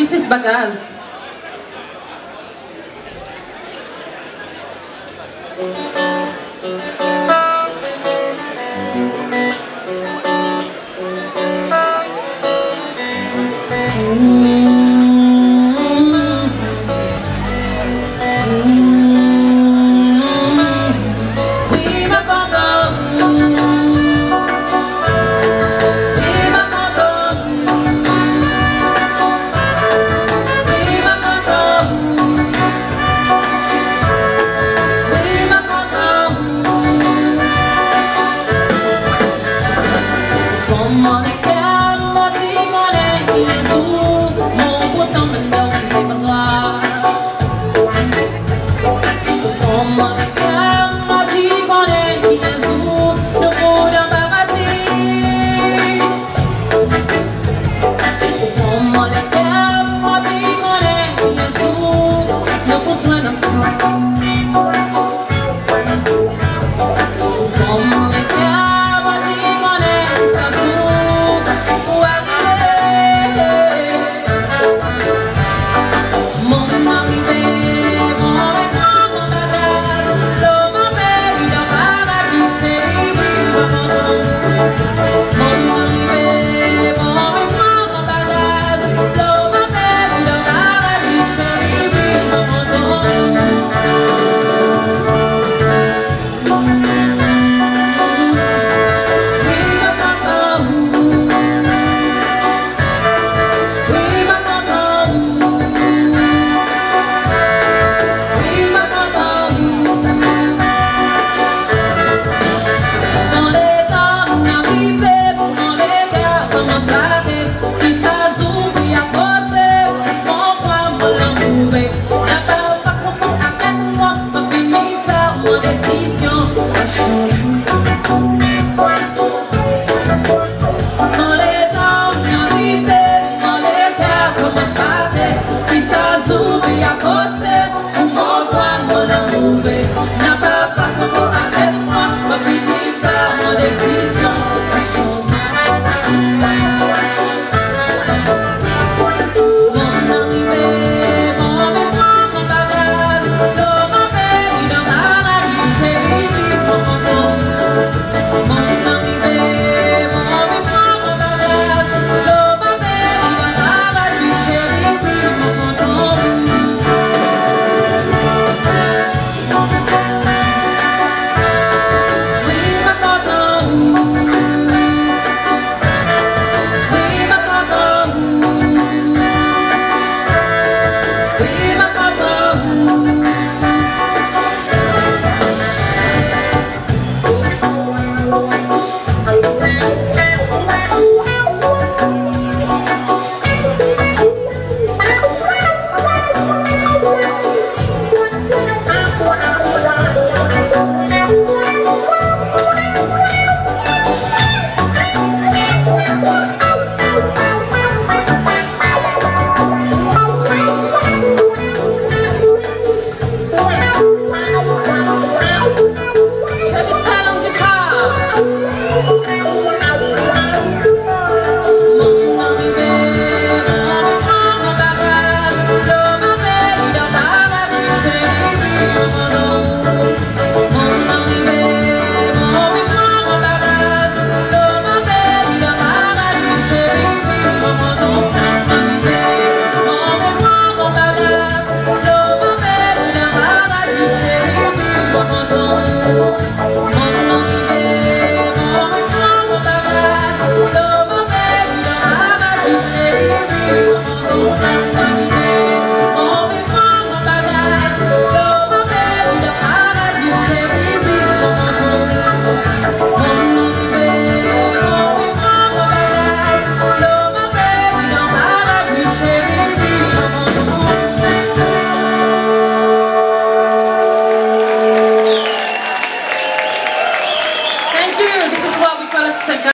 This is Bataz. Thank Napapasok ko